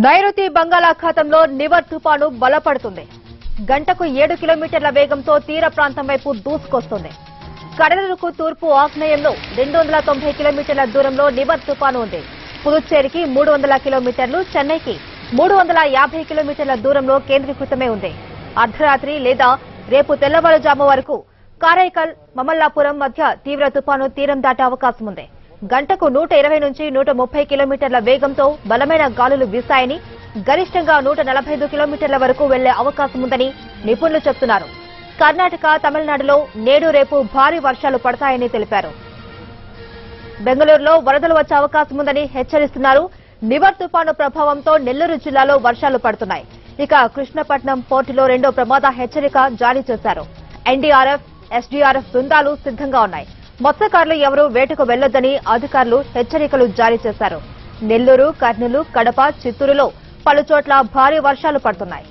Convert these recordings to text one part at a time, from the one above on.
నైరుతి బంగాళాఖాతంలో నివర్ తుపాను బలపడుతుంది. గంటకు ఏడు కిలోమీటర్ల వేగంతో తీర ప్రాంతం వైపు దూసుకొస్తుంది. కడలకు తూర్పు ఆగ్నేయంలో రెండు వందల తొంభై కిలోమీటర్ల దూరంలో నివర్ తుపాను ఉంది. పుదుచ్చేరికి మూడు వందల కిలోమీటర్లు చెన్నైకి మూడు వందల యాభై కిలోమీటర్ల దూరంలో కేంద్రీకృతమే ఉంది. అర్ధరాత్రి లేదా రేపు తెల్లవారుజాము వరకు కారైకల్ మమల్లాపురం మధ్య తీవ్ర తుపాను తీరం దాటే అవకాశం ఉంది. గంటకు నూట ఇరవై నుంచి నూట ముప్పై కిలోమీటర్ల వేగంతో బలమైన గాలులు వీస్తాయని గరిష్టంగా నూట నలభై ఐదు కిలోమీటర్ల వరకు వెళ్ళే అవకాశం ఉందని నిపుణులు చెబుతున్నారు కర్ణాటక తమిళనాడులో నేడు రేపు భారీ వర్షాలు పడతాయని తెలిపారు. బెంగళూరులో వరదలు వచ్చే అవకాశం ఉందని హెచ్చరిస్తున్నారు. నివర్ తుపాను ప్రభావంతో నెల్లూరు జిల్లాలో వర్షాలు పడుతున్నాయి. ఇక కృష్ణపట్నం పోర్టులో రెండో ప్రమాద హెచ్చరిక జారీ చేశారు. ఎన్డీఆర్ఎఫ్ ఎస్డీఆర్ఎఫ్ బృందాలు సిద్ధంగా ఉన్నాయి. మత్స్యకారులు ఎవరూ వేటకు వెళ్ళొద్దని అధికారులు హెచ్చరికలు జారీ చేశారు. నెల్లూరు కర్నూలు కడప చిత్తూరులో పలుచోట్ల భారీ వర్షాలు పడుతున్నాయి.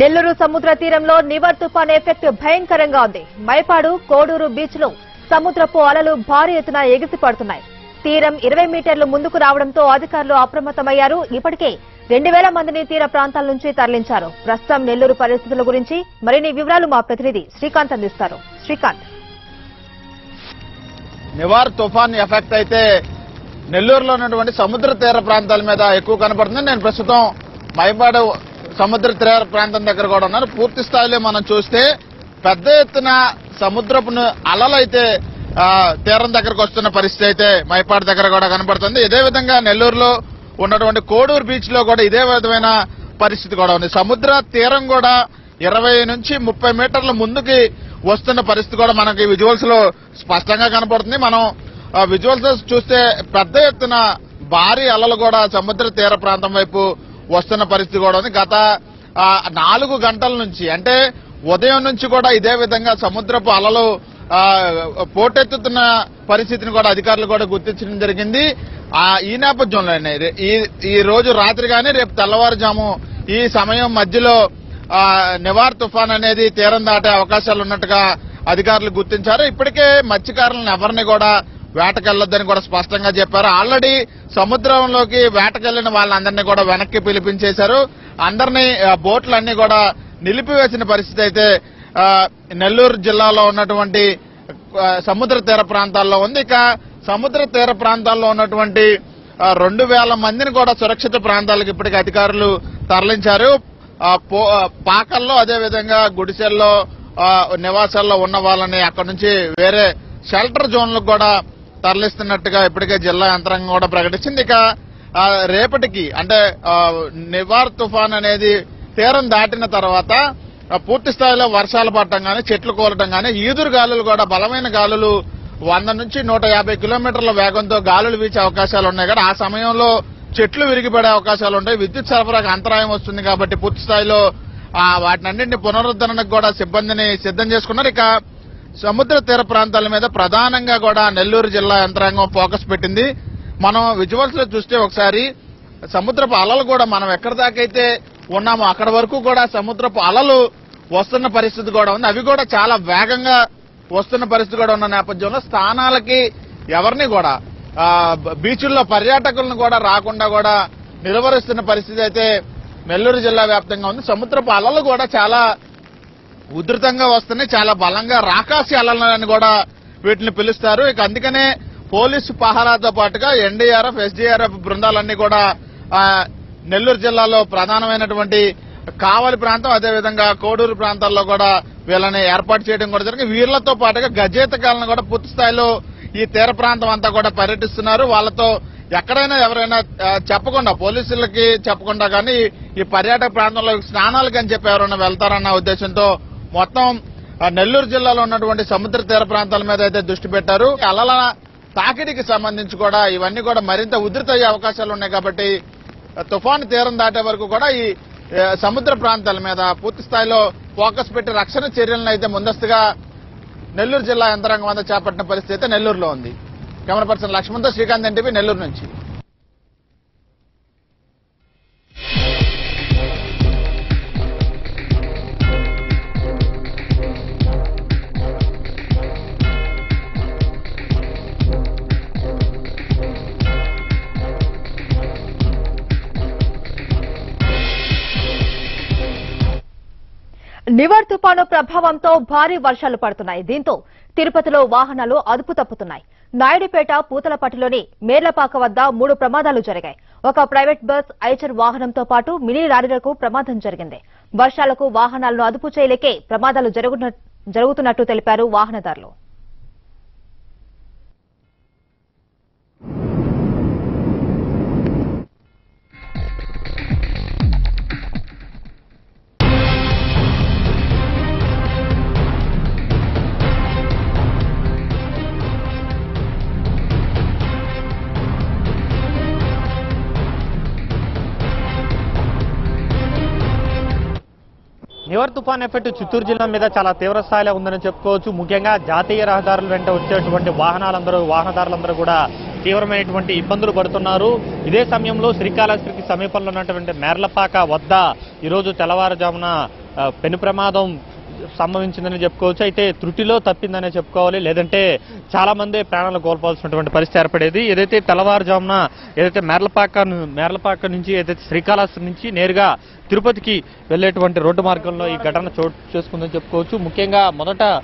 నెల్లూరు సముద్ర తీరంలో నివర్ తుఫాన్ ఎఫెక్ట్ భయంకరంగా ఉంది. మైపాడు కోడూరు బీచ్లో సముద్రపు అలలు భారీ ఎత్తున ఎగిసి పడుతున్నాయి తీరం ఇరవై మీటర్లు ముందుకు రావడంతో అధికారులు అప్రమత్తమయ్యారు. ఇప్పటికే రెండు వేల మందిని తీర ప్రాంతాల నుంచి తరలించారు. ప్రస్తుతం నెల్లూరు పరిస్థితుల గురించి మరిన్ని వివరాలు మా ప్రతినిధి శ్రీకాంత్ అందిస్తారు. శ్రీకాంత్. నివార్ తుఫాన్ ఎఫెక్ట్ అయితే నెల్లూరులో ఉన్నటువంటి సముద్ర తీర ప్రాంతాల మీద ఎక్కువ కనపడుతుంది. నేను ప్రస్తుతం మైపాడు సముద్ర తీర ప్రాంతం దగ్గర కూడా ఉన్నాను పూర్తి స్థాయిలో మనం చూస్తే పెద్ద ఎత్తున సముద్రపు అలలైతే అలలు అయితే తీరం దగ్గరకు వస్తున్న పరిస్థితి అయితే మైపాడు దగ్గర కూడా కనబడుతుంది. ఇదే విధంగా నెల్లూరులో ఉన్నటువంటి కోడూరు బీచ్లో కూడా ఇదే విధమైన పరిస్థితి కూడా ఉంది. సముద్ర తీరం కూడా ఇరవై నుంచి ముప్పై మీటర్ల ముందుకి వస్తున్న పరిస్థితి కూడా మనకి విజువల్స్లో స్పష్టంగా కనపడుతుంది. మనం విజువల్స్ చూస్తే పెద్ద ఎత్తున భారీ అలలు కూడా సముద్ర తీర ప్రాంతం వైపు వస్తున్న పరిస్థితి కూడా ఉంది. గత నాలుగు గంటల నుంచి అంటే ఉదయం నుంచి కూడా ఇదే విధంగా సముద్రపు అలలు పోటెత్తుతున్న పరిస్థితిని కూడా అధికారులు కూడా గుర్తించడం జరిగింది. ఈ నేపథ్యంలోనే ఈ ఈ రోజు రాత్రి కానీ రేపు తెల్లవారుజాము ఈ సమయం మధ్యలో నివార్ తుఫాన్ అనేది తీరం దాటే అవకాశాలు ఉన్నట్టుగా అధికారులు గుర్తించారు. ఇప్పటికే మత్స్యకారులను ఎవరిని కూడా వేటకెళ్ళొద్దని కూడా స్పష్టంగా చెప్పారు. ఆల్రెడీ సముద్రంలోకి వేటకెళ్ళిన వాళ్ళందరినీ కూడా వెనక్కి పిలిపించేశారు. అందరినీ ఆ, బోట్లన్నీ కూడా నిలిపివేసిన పరిస్థితి అయితే నెల్లూరు జిల్లాలో ఉన్నటువంటి సముద్ర తీర ప్రాంతాల్లో ఉంది. ఇక సముద్ర తీర ప్రాంతాల్లో ఉన్నటువంటి రెండు వేల మందిని కూడా సురక్షిత ప్రాంతాలకు ఇప్పటికి అధికారులు తరలించారు. పో- పాకల్లో అదేవిధంగా గుడిసెల్లో నివాసాల్లో ఉన్న వాళ్ళని అక్కడి నుంచి వేరే షెల్టర్ జోన్లకు కూడా తరలిస్తున్నట్టుగా ఇప్పటికే జిల్లా యంత్రాంగం కూడా ప్రకటించింది. ఇక రేపటికి అంటే నివార్ తుఫాన్ అనేది తీరం దాటిన తర్వాత పూర్తి స్థాయిలో వర్షాలు పడటం కానీ చెట్లు కూలటం కానీ ఈదురు గాలులు కూడా బలమైన గాలులు వంద నుంచి నూట యాభై కిలోమీటర్ల వేగంతో గాలులు వీచే అవకాశాలు ఉన్నాయి. కానీ ఆ సమయంలో చెట్లు విరిగిపడే అవకాశాలు ఉంటాయి. విద్యుత్ సరఫరాకు అంతరాయం వస్తుంది కాబట్టి పూర్తి స్థాయిలో వాటినన్నింటినీ పునరుద్ధరణకు కూడా సిబ్బందిని సిద్ధం చేసుకున్నారు. ఇక సముద్ర తీర ప్రాంతాల మీద ప్రధానంగా కూడా నెల్లూరు జిల్లా యంత్రాంగం ఫోకస్ పెట్టింది. మనం విజువల్స్లో చూస్తే ఒకసారి సముద్రపు అలలు కూడా మనం ఎక్కడి దాకైతే ఉన్నాము. అక్కడ వరకు కూడా సముద్రపు అలలు వస్తున్న పరిస్థితి కూడా ఉంది. అవి కూడా చాలా వేగంగా వస్తున్న పరిస్థితి కూడా ఉన్న నేపథ్యంలో స్థానాలకి ఎవరిని కూడా బీచ్ల్లో బీచుల్లో పర్యాటకులను కూడా రాకుండా కూడా నిలువరిస్తున్న పరిస్థితి అయితే నెల్లూరు జిల్లా వ్యాప్తంగా ఉంది. సముద్రపు అలలు కూడా చాలా ఉధృతంగా వస్తున్నాయి. చాలా బలంగా రాకాసి అలలని కూడా వీటిని పిలుస్తారు. ఇక అందుకనే పోలీసు పహారాతో పాటుగా ఎన్డీఆర్ఎఫ్ ఎస్డీఆర్ఎఫ్ బృందాలన్నీ కూడా నెల్లూరు జిల్లాలో ప్రధానమైనటువంటి కావలి ప్రాంతం అదేవిధంగా కోడూరు ప్రాంతాల్లో కూడా వీళ్ళని ఏర్పాటు చేయడం కూడా జరిగింది. వీళ్ళతో పాటుగా గజేతకాలను కూడా పూర్తి స్థాయిలో ఈ తీర ప్రాంతం అంతా కూడా పర్యటిస్తున్నారు. వాళ్ళతో ఎక్కడైనా ఎవరైనా చెప్పకుండా పోలీసులకి చెప్పకుండా కానీ ఈ పర్యాటక ప్రాంతంలో స్నానాలకు అని చెప్పి ఎవరైనా వెళ్తారన్న ఉద్దేశంతో మొత్తం నెల్లూరు జిల్లాలో ఉన్నటువంటి సముద్ర తీర ప్రాంతాల మీద అయితే దృష్టి పెట్టారు. అలల తాకిడికి సంబంధించి కూడా ఇవన్నీ కూడా మరింత ఉధృతయ్యే అవకాశాలు ఉన్నాయి కాబట్టి తుఫాను తీరం దాటే వరకు కూడా ఈ సముద్ర ప్రాంతాల మీద పూర్తి స్థాయిలో ఫోకస్ పెట్టి రక్షణ చర్యలను అయితే ముందస్తుగా నెల్లూరు జిల్లా యంత్రాంగం అంతా చేపట్టిన పరిస్థితి అయితే నెల్లూరులో ఉంది. కెమెరా పర్సన్ లక్ష్మణ్తో శ్రీకాంత్ ఎన్టీవీ నెల్లూరు నుంచి. నివర్ తుపాను ప్రభావంతో భారీ వర్షాలు పడుతున్నాయి. దీంతో తిరుపతిలో వాహనాలు అదుపు తప్పుతున్నాయి. నాయుడుపేట పూతలపట్టిలోని మేర్లపాక వద్ద మూడు ప్రమాదాలు జరిగాయి. ఒక ప్రైవేట్ బస్ ఐచర్ వాహనంతో పాటు మినీ లారీలకు ప్రమాదం జరిగింది. వర్షాలకు వాహనాలను అదుపు చేయలేకే ప్రమాదాలు జరుగుతున్నట్టు తెలిపారు వాహనదారులు. నివర్ తుఫాన్ ఎఫెక్ట్ చిత్తూరు జిల్లా మీద చాలా తీవ్ర స్థాయిలో ఉందని చెప్పుకోవచ్చు. ముఖ్యంగా జాతీయ రహదారుల వెంట వచ్చేటువంటి వాహనాలందరూ వాహనదారులందరూ కూడా తీవ్రమైనటువంటి ఇబ్బందులు పడుతున్నారు. ఇదే సమయంలో శ్రీకాళహస్తికి సమీపంలో ఉన్నటువంటి మేర్లపాక వద్ద ఈరోజు తెల్లవారుజామున పెను ప్రమాదం సంభవించిందని చెప్పుకోవచ్చు. అయితే త్రుటిలో తప్పిందనే చెప్పుకోవాలి. లేదంటే చాలా మంది ప్రాణాలు కోల్పోవాల్సినటువంటి పరిస్థితి ఏర్పడేది. ఏదైతే తెల్లవారుజామున ఏదైతే మేర్లపాక ను- మేర్లపాక నుంచి ఏదైతే శ్రీకాళహస్తి నుంచి నేరుగా తిరుపతికి వెళ్ళేటువంటి రోడ్డు మార్గంలో ఈ ఘటన చోటు చేసుకుందని చెప్పుకోవచ్చు. ముఖ్యంగా మొదట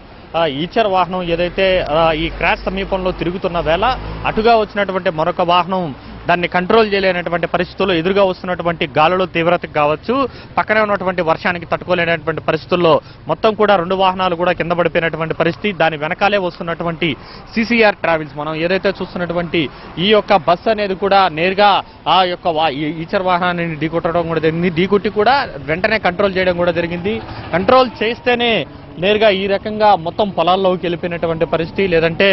ఈచర్ వాహనం ఏదైతే ఈ క్రాష్ సమీపంలో తిరుగుతున్న వేళ అటుగా వచ్చినటువంటి మరొక వాహనం దాన్ని కంట్రోల్ చేయలేనటువంటి పరిస్థితుల్లో ఎదురుగా వస్తున్నటువంటి గాలుల తీవ్రతకు కావచ్చు పక్కనే ఉన్నటువంటి వర్షానికి తట్టుకోలేనటువంటి పరిస్థితుల్లో మొత్తం కూడా రెండు వాహనాలు కూడా కింద పడిపోయినటువంటి పరిస్థితి. దాని వెనకాలే వస్తున్నటువంటి సిసిఆర్ ట్రావెల్స్ మనం ఏదైతే చూస్తున్నటువంటి ఈ యొక్క బస్సు అనేది కూడా నేరుగా ఆ యొక్క వా- ఈ ఈచర్ వాహనాన్ని ఢీకొట్టడం కూడా జరిగింది. ఢీకొట్టి కూడా వెంటనే కంట్రోల్ చేయడం కూడా జరిగింది. కంట్రోల్ చేస్తేనే నేరుగా ఈ రకంగా మొత్తం పొలాల్లోకి వెళ్ళిపోయినటువంటి పరిస్థితి. లేదంటే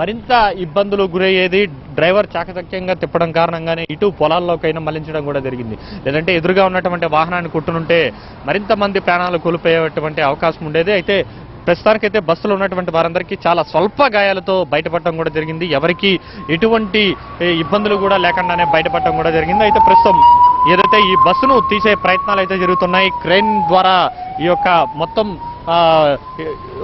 మరింత ఇబ్బందులు గురయ్యేది డ్రైవర్ చాకచక్యంగా తిప్పడం కారణంగానే ఇటు పొలాల్లోకైనా మళ్ళించడం కూడా జరిగింది. లేదంటే ఎదురుగా ఉన్నటువంటి వాహనాన్ని కుట్టునుంటే మరింత మంది ప్రాణాలు కోల్పోయేటువంటి అవకాశం ఉండేది. అయితే ప్రస్తుతానికైతే బస్సులో ఉన్నటువంటి వారందరికీ చాలా స్వల్ప గాయాలతో బయటపడటం కూడా జరిగింది. ఎవరికి ఎటువంటి ఇబ్బందులు కూడా లేకుండానే బయటపడటం కూడా జరిగింది. అయితే ప్రస్తుతం ఏదైతే ఈ బస్సును తీసే ప్రయత్నాలు అయితే జరుగుతున్నాయి క్రెయిన్ ద్వారా ఈ యొక్క మొత్తం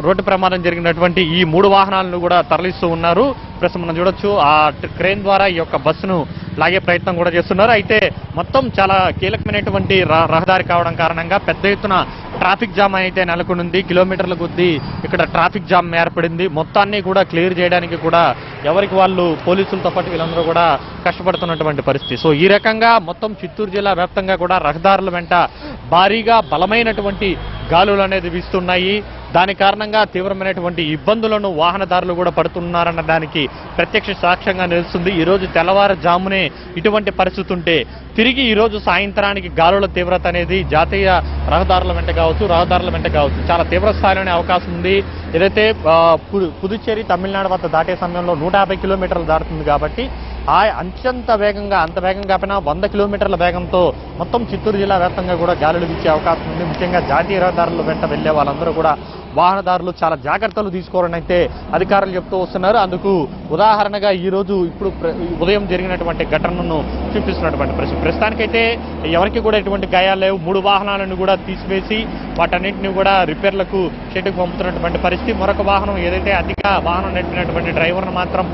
రోడ్డు ప్రమాదం జరిగినటువంటి ఈ మూడు వాహనాలను కూడా తరలిస్తూ ఉన్నారు. ప్రస్తుతం మనం చూడొచ్చు ఆ క్రేన్ ద్వారా ఈ యొక్క బస్సును లాగే ప్రయత్నం కూడా చేస్తున్నారు. అయితే మొత్తం చాలా కీలకమైనటువంటి ర- రహదారి కావడం కారణంగా పెద్ద ఎత్తున ట్రాఫిక్ జామ్ అయితే నెలకొనుంది. కిలోమీటర్ల కొద్దీ ఇక్కడ ట్రాఫిక్ జామ్ ఏర్పడింది. మొత్తాన్ని కూడా క్లియర్ చేయడానికి కూడా ఎవరికి వాళ్ళు పోలీసులతో పాటు వీళ్ళందరూ కూడా కష్టపడుతున్నటువంటి పరిస్థితి. సో ఈ రకంగా మొత్తం చిత్తూరు జిల్లా వ్యాప్తంగా కూడా రహదారుల వెంట భారీగా బలమైనటువంటి గాలులు అనేది వీస్తున్నాయి. దాని కారణంగా తీవ్రమైనటువంటి ఇబ్బందులను వాహనదారులు కూడా పడుతున్నారన్న దానికి ప్రత్యక్ష సాక్ష్యంగా నిలుస్తుంది. ఈరోజు తెల్లవారుజామునే ఇటువంటి పరిస్థితి ఉంటే తిరిగి ఈరోజు సాయంత్రానికి గాలుల తీవ్రత అనేది జాతీయ రహదారుల వెంట కావచ్చు రహదారుల వెంట కావచ్చు. చాలా తీవ్ర స్థాయిలోనే అవకాశం ఉంది. ఏదైతే పు- పుదుచ్చేరి తమిళనాడు వద్ద దాటే సమయంలో నూట యాభై కిలోమీటర్లు దాటుతుంది కాబట్టి ఆ అంత్యంత వేగంగా అంత వేగంగా కాకపోయినా వంద కిలోమీటర్ల వేగంతో మొత్తం చిత్తూరు జిల్లా వ్యాప్తంగా కూడా గాలులు వీచే అవకాశం ఉంది. ముఖ్యంగా జాతీయ రహదారుల వెంట వెళ్ళే వాళ్ళందరూ కూడా వాహనదారులు చాలా జాగ్రత్తలు తీసుకోవాలని అయితే అధికారులు చెప్తూ వస్తున్నారు. అందుకు ఉదాహరణగా ఈ రోజు ఇప్పుడు ప్ర- ఉదయం జరిగినటువంటి ఘటనను చూపిస్తున్నటువంటి ప్రశ్న ప్రస్తుతానికైతే ఎవరికి కూడా ఎటువంటి గాయాలు లేవు. మూడు వాహనాలను కూడా తీసివేసి వాటన్నింటిని కూడా రిపేర్లకు షెడ్కు పంపుతున్నటువంటి పరిస్థితి. మరొక వాహనం ఏదైతే అధిక వాహనం నడిపినటువంటి డ్రైవర్ను మాత్రం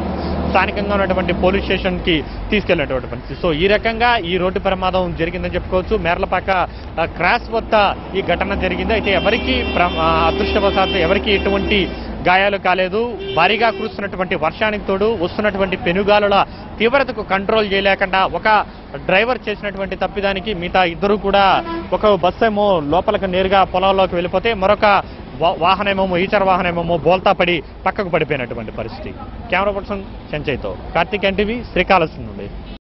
స్థానికంగా ఉన్నటువంటి పోలీస్ స్టేషన్కి తీసుకెళ్ళినటువంటి పరిస్థితి. సో ఈ రకంగా ఈ రోడ్డు ప్రమాదం జరిగిందని చెప్పుకోవచ్చు. మేర్లపాక క్రాస్ వద్ద ఈ ఘటన జరిగింది. అయితే ఎవరికి అదృష్టవశాత్తు ఎవరికి ఎటువంటి గాయాలు కాలేదు. భారీగా కురుస్తున్నటువంటి వర్షానికి తోడు వస్తున్నటువంటి పెనుగాలుల తీవ్రతకు కంట్రోల్ చేయలేకుండా ఒక డ్రైవర్ చేసినటువంటి తప్పిదానికి మిగతా ఇద్దరు కూడా ఒక బస్సు ఏమో లోపలికి నేరుగా పొలంలోకి వెళ్ళిపోతే మరొక వాహనమేమో ఈచర్ వాహనమేమో బోల్తా పడి పక్కకు పడిపోయినటువంటి పరిస్థితి. కెమెరా పర్సన్ సెంచైతో కార్తీక్ ఎన్టీవీ శ్రీకాళహస్తి నుండి.